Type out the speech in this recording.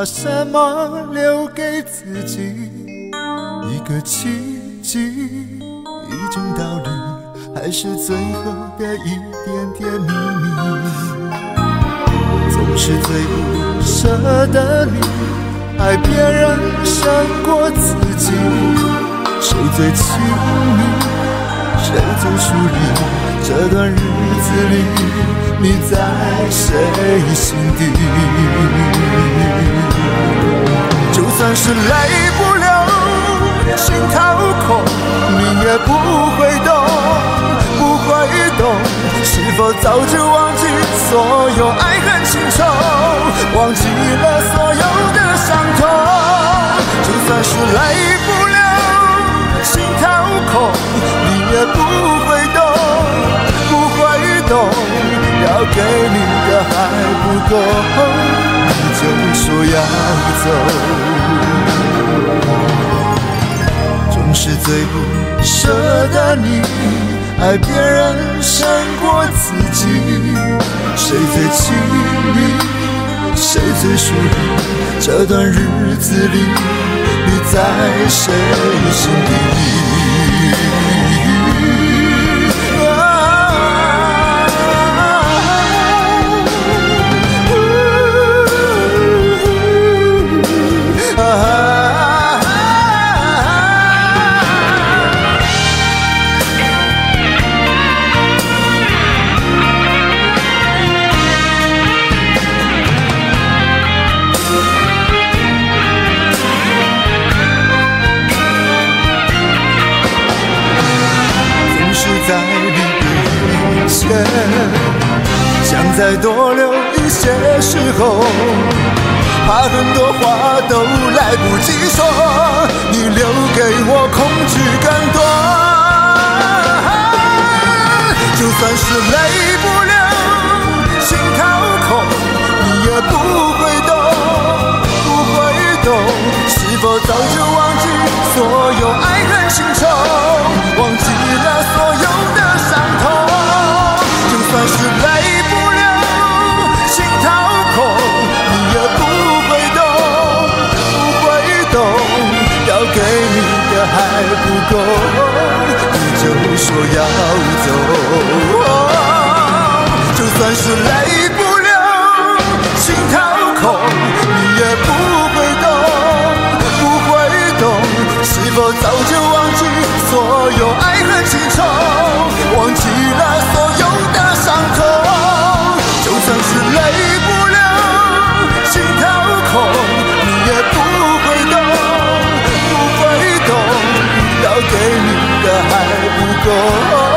把什么留给自己？一个奇迹，一种道理，还是最后的一点点秘密？总是最不舍得你，爱别人胜过自己，谁最亲密，谁最疏离？这段日子里，你在谁心底？就算是泪不流，心掏空，你也不会懂，不会懂。是否早就忘记所有爱恨情仇，忘记了所有的伤痛？就算是泪还不够，你就说要走。总是最不舍得你，爱别人胜过自己。谁最亲密，谁最疏离？这段日子里，你在谁心底？想再多留一些时候，怕很多话都来不及说，你留给我恐惧更多。就算是泪不流，心掏空，你也不会懂，不会懂。是否早就忘记所有爱恨情仇，还不够，你就说要走。就算是泪不流，心掏空，你也不会懂，不会懂。是否早就忘记所有爱恨情仇，忘记了所有的？door